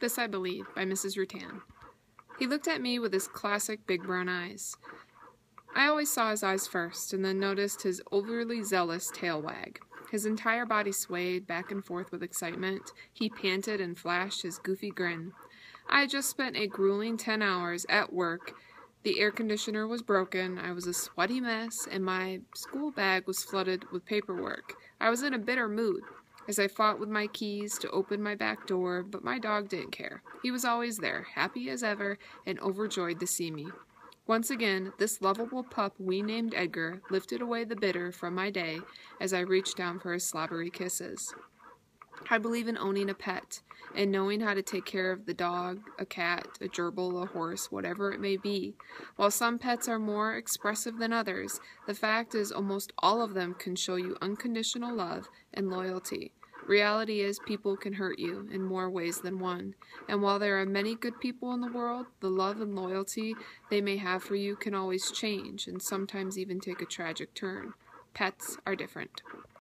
This I Believe by Mrs. Rutan. He looked at me with his classic big brown eyes. I always saw his eyes first, and then noticed his overly zealous tail wag. His entire body swayed back and forth with excitement. He panted and flashed his goofy grin. I had just spent a grueling ten hours at work. The air conditioner was broken, I was a sweaty mess, and my school bag was flooded with paperwork. I was in a bitter mood as I fought with my keys to open my back door, but my dog didn't care. He was always there, happy as ever, and overjoyed to see me. Once again, this lovable pup we named Edgar lifted away the bitter from my day as I reached down for his slobbery kisses. I believe in owning a pet and knowing how to take care of the dog, a cat, a gerbil, a horse, whatever it may be. While some pets are more expressive than others, the fact is almost all of them can show you unconditional love and loyalty. Reality is, people can hurt you in more ways than one, and while there are many good people in the world, the love and loyalty they may have for you can always change and sometimes even take a tragic turn. Pets are different.